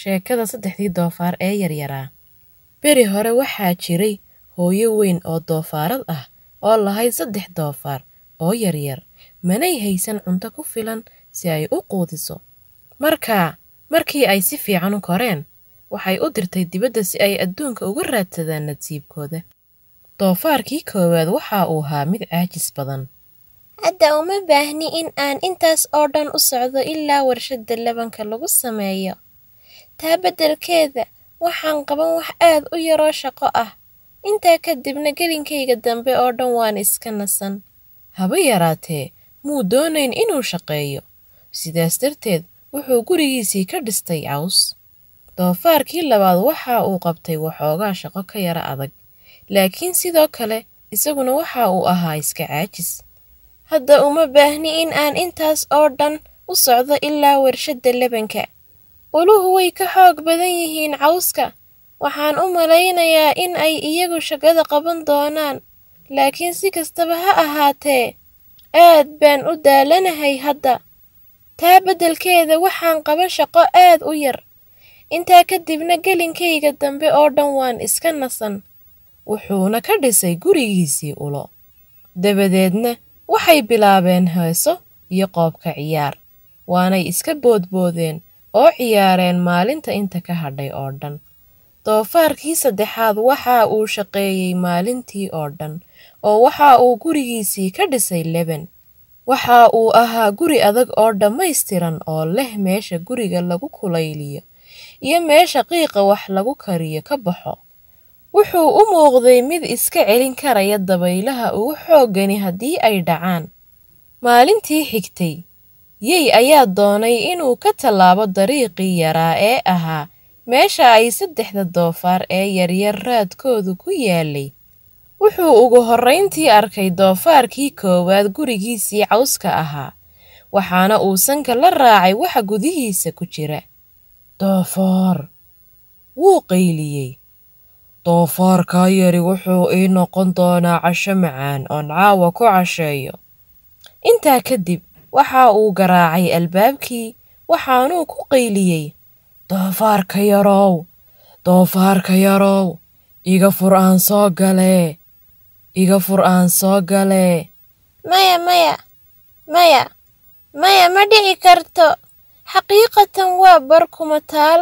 sheekada saddexdii doofaar ee yaryaraa beri hore waxaa jiray hooyo weyn oo doofaarad ah oo lahayd saddex doofaar oo yaryar. Manay haysan cunto ku filan si ay u quudiso. Markaa markii ay si fiican u koreen waxay u dirtay dibadda si ay adduunka uga raadsadaan nasiibkooda. Doofaarkii koowaad waxa uu ahaa mid caajis badan. Hadda uma baahni in aan intaas oo dhan u socdo ilaa warshadda labanka lagu sameeyo taa beddelkeeda waxaan qaban wax aad u yaroo shaqo ah. Intaa kadibna gelinkayga dambe oo dhan waan iska nasan. Haba yaraatee muu doonayn inuu shaqeeyo. Sidaas darteed wuxuu gurigiisii ka dhistay caws. Doofaarkii labaad waxa uu qabtay waxoogaa shaqo ka yara adag. Laakiin sidoo kale isaguna waxa uu ahaa iska caajis. Hadda uma baahni in aan intaas oo dhan u socdo ilaa warshadda labanka uluhu way ka xoog badan yihiin cawska. Waxaan u malaynayaa in ay iyagu shaqada qaban doonaan laakiin si kastaba ha ahaatee aad baan u daalanahay hadda. Taa beddelkeeda waxaan qaban shaqo aad u yar. Intaa kadibna gelinkayga dambe oo dhan waan iska nasan wuxuuna ka dhisay gurigiisii ulo. Dabadeedna waxay bilaabeen heeso iyo qoobka ciyaar waanay iska boodboodeen oo ciyaareen maalinta inta ka hadhay oo dhan. Doofaarkii saddexaad waxa uu shaqeeyey maalintii oo dhan oo waxa uu gurigiisii ka dhisay leben. Waxa uu ahaa guri adag oo dhammaystiran oo leh meesha guriga lagu kulayliyo iyo meesha qiiqa wax lagu kariyo ka baxo. Wuxuu u muuqday mid iska celin karaya dabaylaha ugu xooggani haddii ay dhacaan. Maalintii xigtay yey ayaa doonay inuu ka tallaabo dariiqii yaraa ee ahaa. Meesha ay saddexda doofaar ee yaryar raadkoodu ku yaalay. Wuxuu ugu horrayntii arkay doofaarkii koowaad gurigiisii cawska ahaa waxaana uu sanka la raacay waxa gudihiisa ku jira. Doofaar wuu qayliyey. Doofaarkaa yari wuxuu ii noqon doonaa casho macaan oon caawa ku casheeyo. Intaa kadib waxa uu garaacay albaabkii waxaanuu ku qayliyey doofaarka yarow doofaarka yarow iga fur aan soo galee iga fur aan soo galee maya maya maya maya ma dhici karto. Xaqiiqatan waa bar kuma taal.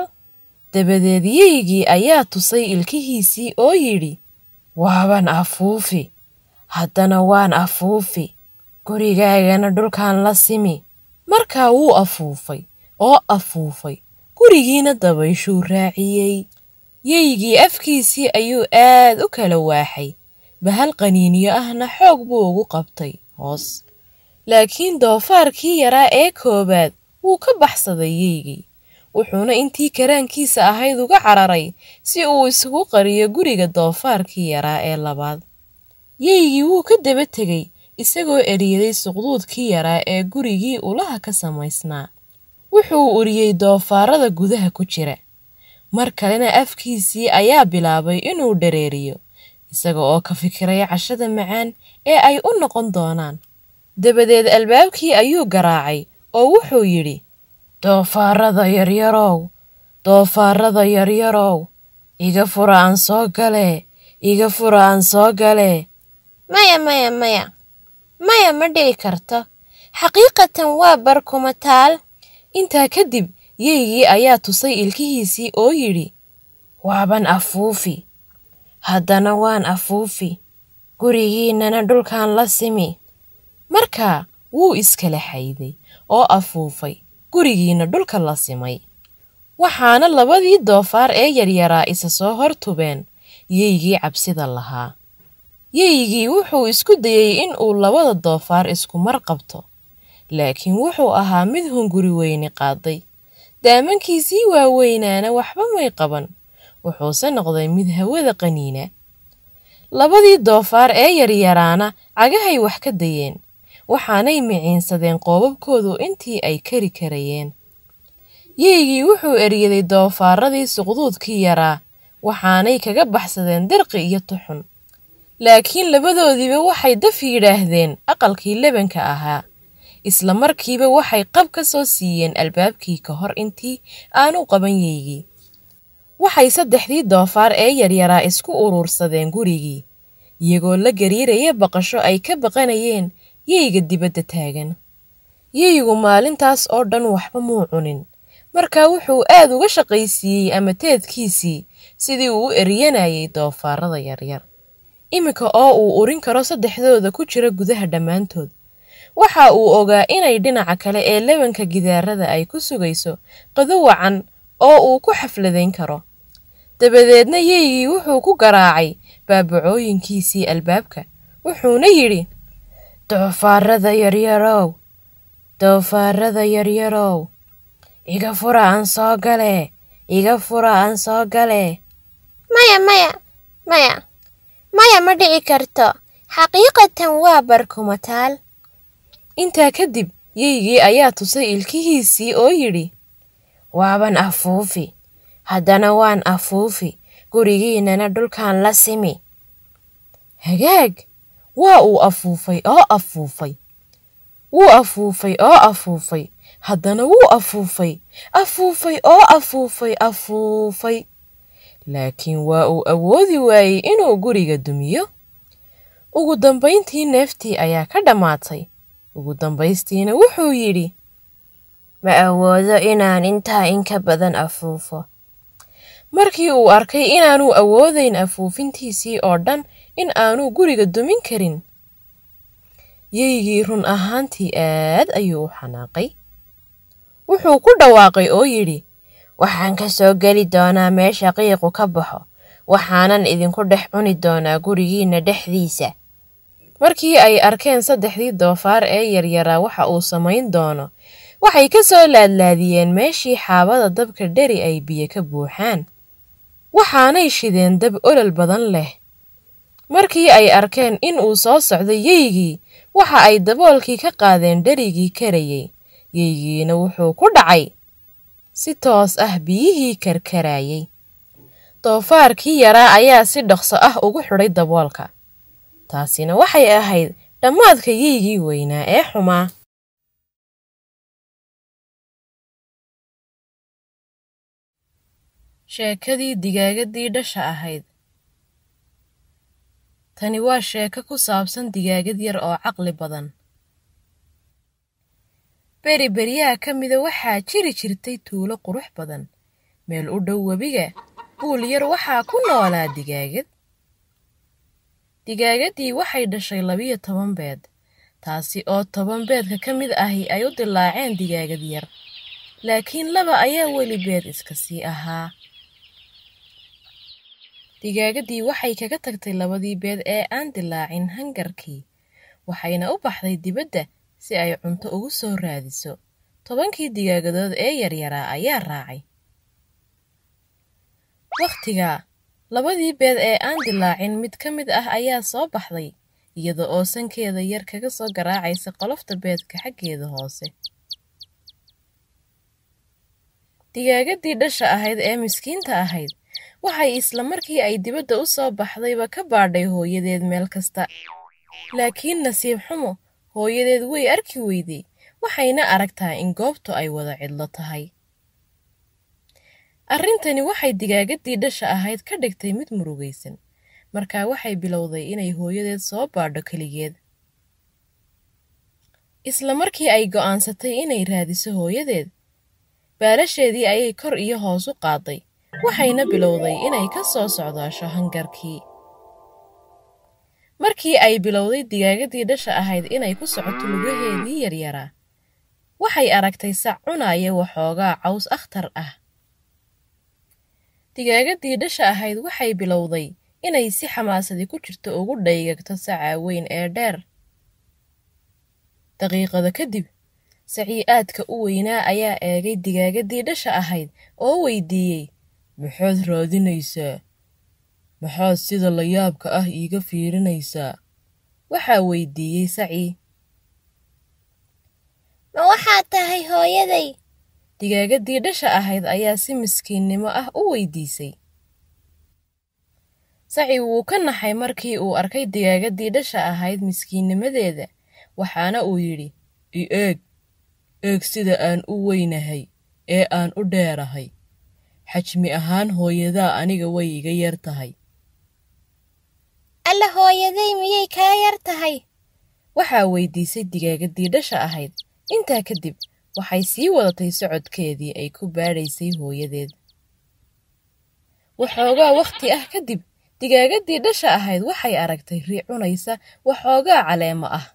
Dabadeed yeygii ayaa tusay ilkihiisii oo yidhi waaban afuufi haddana waan afuufi gurigaagana dhulkan la simi. Markaa wuu afuufay oo afuufay gurigiina dabayshuu raaciyey. Yeygii afkiisii ayuu aad u kala waaxay. Bahal qaniiniyo ahna xoog buu ugu qabtay hoos. Laakiin doofaarkii yaraa ee koowaad wuu ka baxsaday yeygii. Wuxuuna intii karaankiisa ahayd uga cararay si uu isugu qariyo guriga doofaarkii yaraa ee labaad. Yeygii wuu ka daba tegey isagoo eryaday suqduudkii yaraa ee gurigii ulaha ka samaysnaa wuxuu uriyey doofaarada gudaha ku jira. Mar kalena afkiisii ayaa bilaabay inuu dhareeriyo isaga oo ka fikiray cashada macaan ee ay u noqon doonaan. Dabadeed albaabkii ayuu garaacay oo wuxuu yidhi doofaarada yaryarow doofaarada yaryarow iga fura aan soo galee iga fura aan soo galee. Maya maya maya maya ma dhici karto. Xaqiiqatan waa bar kuma taal intaa kadib yeygii ayaa tusay ilkihiisii oo yidhi waaban afuufi. Haddana waan afuufi. Gurigiinnana dhulkan la simi. Markaa wuu iskala xayday oo afuufay gurigiina dhulka la simay. Waxaana labadii doofaar ee yaryaraa isa soo hor tubeen yeygii cabsida lahaa yeygii wuxuu isku dayey in uu labada doofaar isku mar qabto laakiin wuxuu ahaa mid hunguri weyni qaaday. Daamankiisii waaweynaana waxba may qaban wuxuuse noqday mid hawada qaniina. Labadii doofaar ee yaryaraana cagahay wax ka dayeen waxaanay miciinsadeen qoobabkoodu intii ay kari karayeen. Yeygii wuxuu eryaday doofaaradii suqduudkii yaraa waxaanay kaga baxsadeen dirqi iyo tuxun laakiin labadoodiiba waxay daf yidhaahdeen aqalkii lebanka ahaa. Isla markiiba waxay qab ka soo siiyeen albaabkii ka hor intii aanu qaban yeygii waxay saddexdii doofaar ee yaryaraa isku uruursadeen gurigii iyagoo la gariiraya baqasho ay ka baqanayeen yeyga dibadda taagan. Yeygu maalintaas oo dhan waxba muu cunin. Markaa wuxuu aad uga shaqaysiiyey ama teedkiisii sidii uu u eryanayay doofaarada yaryar iminka oo uu urin karo saddexdooda ku jira gudaha dhammaantood. Waxa uu ogaa inay dhinaca kale ee lebanka gidaarada ay ku sugayso qado wacan oo uu ku xafladayn karo. Dabadeedna yeygii wuxuu ku garaacay baabacooyinkiisii albaabka wuxuuna yidhi doofaarada yaryarow doofaarada yaryarow iga fura aan soo gale iga fura aan soo gale maya maya maya maya ma dhici karto xaqiiqatan waa barkumataal intaa kadib yeygii ayaa tusay ilkihiisii oo yidhi waaban afuufi haddana waan afuufi gurigiinnana dhulkaan la simi hagaag waa uu afuufay oo afuufay wuu afuufay oo afuufay haddana wuu afuufay afuufay oo afuufay afuufay laakiin waa uu awoodi waayey inuu guriga dumiyo? Ugu dambayntii neeftii ayaa ka dhammaatay ugu dambaystiina wuxuu yidhi ma awoodo inaan intaa inka badan afuufo. Markii uu arkay inaanuu awoodayn afuufintiisii oo dhan in aanuu guriga dumin karin yeygii run ahaantii aad ayuu u xanaaqay. Wuxuu ku dhawaaqay oo yidhi waxaan ka soo geli doonaa meesha qiiqu ka baxo waxaanan idinku dhex cuni doonaa gurigiinna dhexdiisa. Markii ay arkeen saddexdii doofaar ee yaryaraa waxa uu samayn doono waxay ka soo laadlaadiyeen meeshii xaabada dabka dheri ay biyo ka buuxaan. Waxaanay shideen dab olol badan leh. Markii ay arkeen in uu soo socdo yeygii waxa ay daboolkii ka qaadeen dherigii karayey. Yeygiina wuxuu ku dhacay si toos ah biyihii karkarayey doofaarkii yaraa ayaa si dhaqso ah ugu xidhay daboolka. Taasina waxay ahayd dhammaadka yeygii weynaa ee xumaa. Sheekadii digaagadii dhasha ahayd. Tani waa sheeko ku saabsan digaagad yar oo caqli badan beri beryaha ka mida waxaa jiri jirtay tuulo qurux badan. Meel u dhow webiga buul yar waxaa ku noolaa digaagad. Digaagadii waxay dhashay labiyo toban beed. Taasi oo toban beedka ka mid ahi ay u dilaaceen digaagad yar. Laakiin laba ayaa weli beed iska sii ahaa. Digaagadii waxay kaga tagtay labadii beed ee aan dilaacin hangarkii waxayna u baxday dibadda si ay cunto ugu soo raadiso. Tobankii digaagadood ee yaryaraa ayaa raacay. Wakhtigaa labadii beed ee aan dilaacin mid ka mid ah ayaa soo baxday iyada oo sankeeda yar kaga soo garaacaysa qolofta beedka xaggeeda hoose. Digaagadii dhasha ahayd ee miskiinta ahayd waxay isla markii ay dibadda u soo baxdayba ka baadhay hooyadeed meel kasta. Laakiin nasiib xumo hooyadeed way arki weyday waxayna aragtaa in goobtu ay wada cidlo tahay. Arrintani waxay digaagadii dhasha ahayd ka dhigtay mid murugaysan. Markaa waxay bilowday inay hooyadeed soo baadho keligeed. Isla markii ay go'aansatay inay raadiso hooyadeed baalasheedii ayay kor iyo hoos u qaaday. Waxayna bilowday inay ka soo socdaasho hangarkii markii ay bilowday digaagadii dhasha ahayd inay ku socoto lugaheedii yaryaraa waxay aragtay sac cunaya waxoogaa caws akhtar ah. Digaagadii dhasha ahayd waxay bilowday inay si xamaasadi ku jirto ugu dhaygagto sacaa weyn ee dheer. Daqiiqada kadib sacii aadka u weynaa ayaa eegay digaagadii dhasha ahayd oo weydiiyey maxaad raadinaysaa maxaad sida layaabka ah iiga fiirinaysaa? Waxaa weydiiyey sacii. Ma waxaad tahay hooyaday? Digaagadii dhasha ahayd ayaa si miskiinnimo ah u weydiisay. Saci wuu ka naxay markii uu arkay digaagadii dhasha ahayd miskiinnimadeeda waxaana uu yidhi i eeg eeg sida aan u weynahay ee aan u dheerahay. Xajmi ahaan hooyadaa aniga way iga yar tahay alla hooyaday miyay kaa yar tahay? Waxaa weydiisay digaagadii dhasha ahayd. Intaa kadib waxay sii wadatay socodkeedii ay ku baadhaysay hooyadeed. Waxoogaa wakhti ah kadib digaagadii dhasha ahayd waxay aragtay ri cunaysa waxoogaa caleemo ah.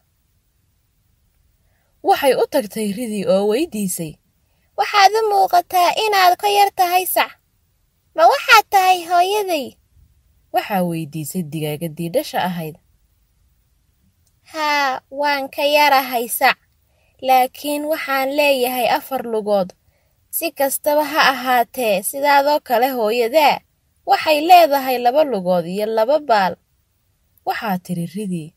Waxay u tagtay ridii oo weydiisay waxaad u muuqataa inaad ka yar tahay sac. Ma waxaad tahay hooyaday waxaa weydiisay digaagadii dhasha ahayd. Haa waan ka yarahay sac laakiin waxaan leeyahay afar lugood. Si kastaba ha ahaatee sidaadoo kale hooyadaa waxay leedahay laba lugood iyo laba baal. Waxaa tidhi ridii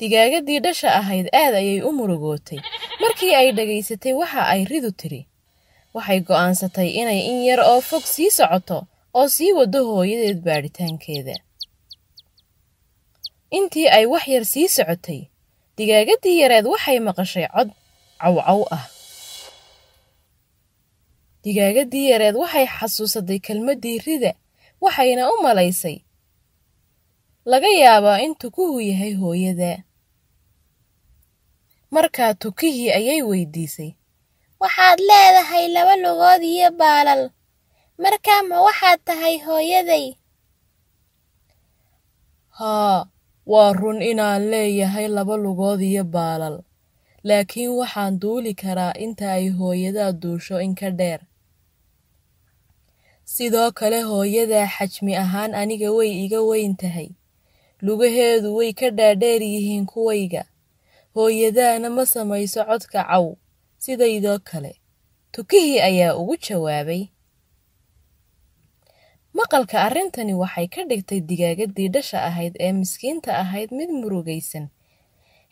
digaagadii dhasha ahayd aad ayay u murugootay. Markii ay dhagaysatay waxa ay ridu tidhi waxay go'aansatay inay in yar oo fog sii socoto oo sii waddo hooyadeed baadhitaankeeda intii ay wax yar sii socotay digaagadii yareed waxay maqashay cod cawcaw ah. Digaagadii yareed waxay xasuusatay kelmaddii rida waxayna u malaysay laga yaabaa in tukuhu yahay hooyadaa markaa tukihii ayay weydiisay waxaad leedahay laba lugood iyo baalal markaa ma waxaad tahay hooyaday? Haa waa run inaan leeyahay laba lugood iyo baalal. Laakiin waxaan duuli karaa inta ay hooyadaa duusho inka dheer. Sidoo kale hooyadaa xajmi ahaan aniga way iga weyn tahay. Lugaheedu way ka dhaadheer yihiin kuwayga. Hooyadaana ma samayso codka caw. Sidaydoo kale tukihii ayaa ugu jawaabay maqalka arrintani waxay ka dhigtay digaagadii dhasha ahayd ee miskiinta ahayd mid murugaysan.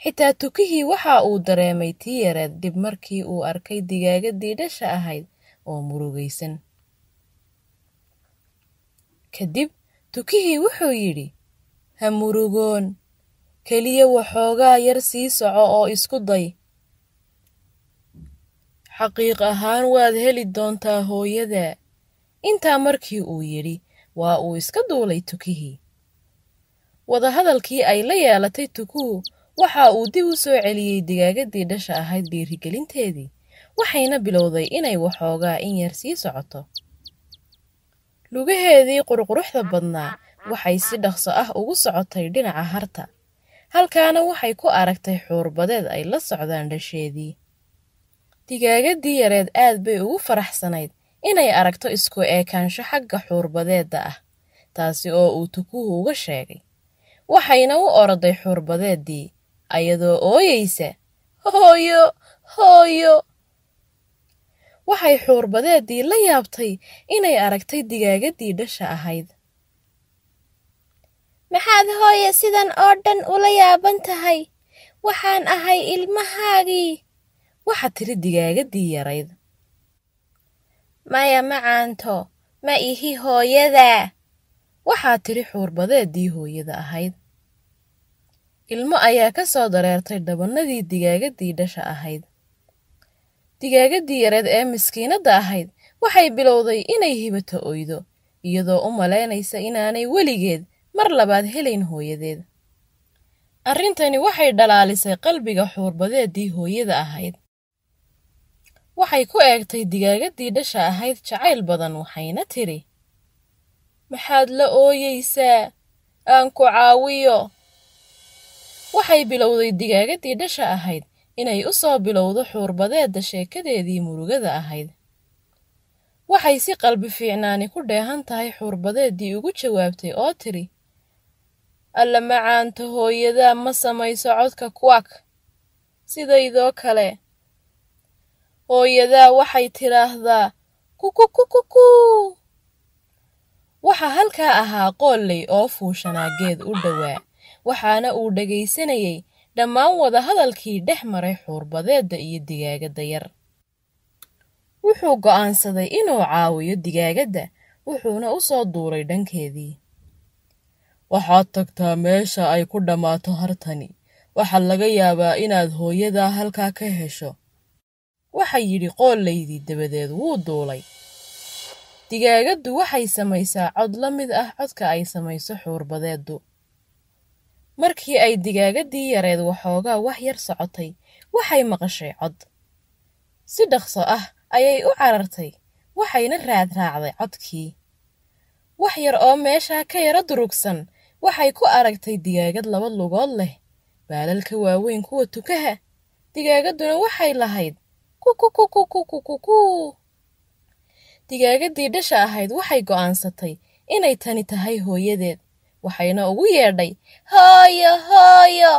Xitaa tukihii waxa uu dareemay tii yareed dib markii uu arkay digaagadii dhasha ahayd oo murugaysan. Kadib tukihii wuxuu yidhi ha murugoon keliya waxoogaa yar sii soco oo isku day. Xaqiiq ahaan waad heli doontaa hooyadaa intaa markii uu yidhi waa uu iska duulay tukihii wadahadalkii ay la yeelatay tukuhu waxa uu dib u soo celiyey digaagadii dhasha ahayd dhiirigelinteedii waxayna bilowday inay waxoogaa in yar sii socoto. Lugaheedii qurquruxda badnaa waxay si dhaqso ah ugu socotay dhinaca harta halkaana waxay ku aragtay xuurbadeed ay la socdaan dhasheedii. Digaagadii yareed aad bay ugu faraxsanayd inay aragto isku eekaansho xagga xuurbadeedda ah taasi oo uu tukuhu uga sheegay. Waxayna u oroday xuurbadeeddii ayadoo ooyeysa hooyo hooyo. Waxay xuurbadeeddii la yaabtay inay aragtay digaagadii dhasha ahayd. Maxaad hooye sidan oo dhan ula yaaban tahay? Waxaan ahay ilmahaagii waxaa tiri digaagadii yarayd maya macaanto ma ihi hooyadaa waxaa tiri xuurbadeeddii hooyada ahayd. Ilmo ayaa ka soo dareertay dhabannadii digaagadii dhasha ahayd. Digaagadii yareed ee miskiinadda ahayd waxay bilowday inay hibato oydo iyadoo u malaynaysa inaanay weligeed mar labaad helayn hooyadeed. Arrintani waxay dhalaalisay qalbiga xuurbadeeddii hooyada ahayd waxay ku eegtay digaagadii dhasha ahayd jacayl badan waxayna tidhi maxaad la ooyeysaa? Aan ku caawiyo. Waxay bilowday digaagadii dhasha ahayd inay u soo bilowdo xuurbadeedda sheekadeedii murugada ahayd. Waxay si qalbi fiicnaani ku dheehan tahay xuurbadeeddii ugu jawaabtay oo tidhi alla macaanta hooyadaa ma samayso codka kuwak sidaydoo kale hooyadaa waxay tidhaahdaa kukukukukuu waxaa halkaa ahaa qoolley oo fuushanaa geed u dhowaa waxaana uu dhegaysanayey dhammaan wadahadalkii dhex maray xuurbadeedda iyo digaagadda yar. Wuxuu go'aansaday inuu caawiyo digaagadda wuxuuna u soo duuray dhankeedii. Waxaad tagtaa meesha ay ku dhammaato hartani. Waxaa laga yaabaa inaad hooyadaa halkaa ka hesho waxay yidhi qoolaydii dabadeed wuu duulay. Digaagaddu waxay samaysaa cod la mid ah codka ay samayso xuurbadeeddu. Markii ay digaagaddii yareed waxoogaa wax yar socotay waxay maqashay cod. Si dhaqso ah ayay u carartay waxayna raadraacday codkii. Wax yar oo meeshaa ka yara durugsan waxay ku aragtay digaagad laba lugood leh baalalka waaweyn kuwa tukaha. Digaagadduna waxay lahayd kukukukukukukuku digaagaddii dhasha ahayd waxay go'aansatay inay tani tahay hooyadeed waxayna ugu yeedhay hooyo hooyo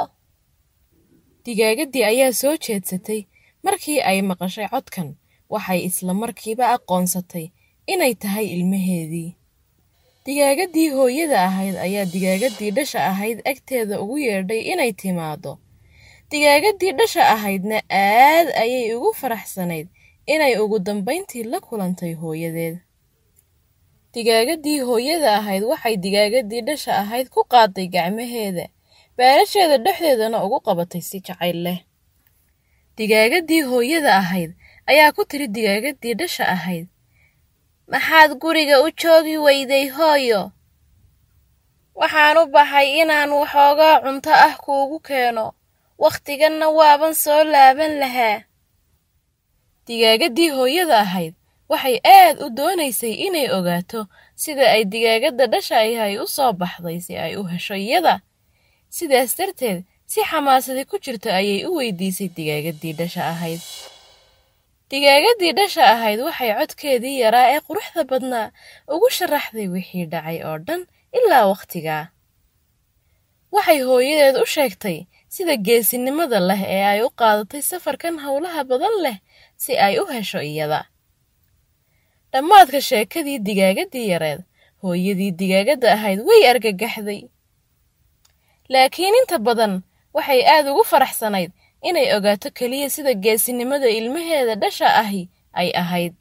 digaagaddii ayaa soo jeedsatay markii ay maqashay codkan waxay isla markiiba aqoonsatay inay tahay ilmaheedii. Digaagaddii hooyada ahayd ayaa digaagaddii dhasha ahayd agteeda ugu yeedhay inay timaaddo digaagaddii dhasha ahaydna aad ayay ugu faraxsanayd inay ugu dambayntii la kulantay hooyadeed. Digaagaddii hooyada ahayd waxay digaagaddii dhasha ahayd ku qaaday gacmaheeda baalasheeda dhexdeedana ugu qabatay si jacayl leh. Digaagaddii hooyada ahayd ayaa ku tiri digaagaddii dhasha ahayd maxaad guriga u joogi weyday hooyo? Waxaan u baxay inaan waxoogaa cunto ah kuugu keeno wakhtiganna waaban soo laaban lahaa. Digaagaddii hooyada ahayd waxay aad u doonaysay inay ogaato sida ay digaagadda dhasha yahay u soo baxday si ay u hesho iyada. Sidaas darteed si xamaasadi ku jirto ayay u weydiisay digaagaddii dhasha ahayd. Digaagaddii dhasha ahayd waxay codkeedii yaraa ee quruxda badnaa ugu sharaxday wixii dhacay oo dhan ilaa wakhtigaa waxay hooyadeed u sheegtay sida geesinimada leh ee ay u qaadatay safarkan howlaha badan leh si ay u hesho iyada. Dhammaadka sheekadii digaagaddii yareed hooyadii digaagadda ahayd way argagaxday. Laakiin inta badan waxay aad ugu faraxsanayd inay ogaato keliya sida geesinimada ilmaheeda dhasha ahi ay ahayd